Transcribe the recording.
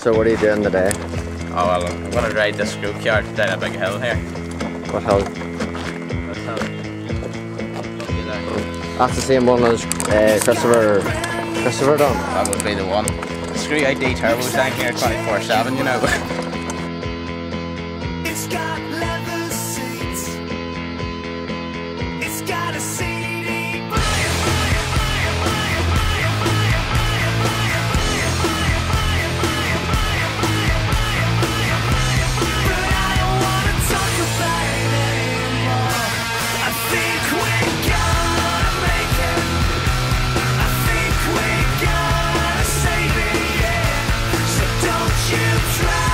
So what are you doing today? Oh well, I'm gonna ride the screw car down a big hill here. What hill? This hill. That's the same one as uh, Christopher Christopher done. That would be the one. Screw ID turbos down here 24-7, you know. try